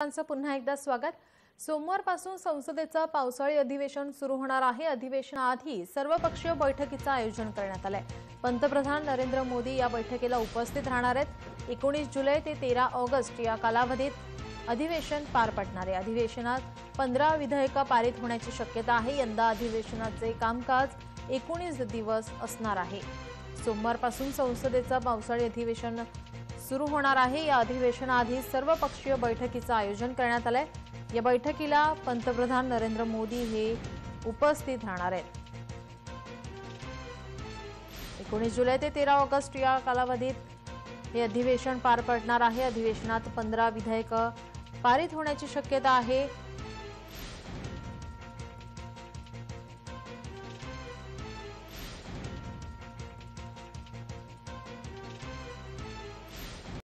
पुन्हा एकदा स्वागत. सोमवारपासून संसदेचं पावसाळी अधिवेशन सुरू होणार आहे. अधिवेशनाआधी सर्वपक्षीय बैठकीचं आयोजन करण्यात आलंय. पंतप्रधान नरेंद्र मोदी या बैठकीला उपस्थित राहणार आहेत. एकोणीस जुलै ते तेरा ऑगस्ट या कालावधीत अधिवेशन पार पडणार आहे. अधिवेशनात पंधरा विधेयकं पारित होण्याची शक्यता आहे. यंदा अधिवेशनाचे कामकाज एकोणीस दिवस असणार आहे. सोमवारपासून संसदेचं पावसाळी अधिवेशन सुरू होणार आहे. या अधिवेशनाआधी सर्वपक्षीय बैठकीचं आयोजन करण्यात आलंय. या बैठकीला पंतप्रधान नरेंद्र मोदी हे उपस्थित राहणार आहेत. एकोणीस जुलै ते तेरा ऑगस्ट या कालावधीत हे अधिवेशन पार पडणार आहे. अधिवेशनात पंधरा विधेयकं पारित होण्याची शक्यता आहे.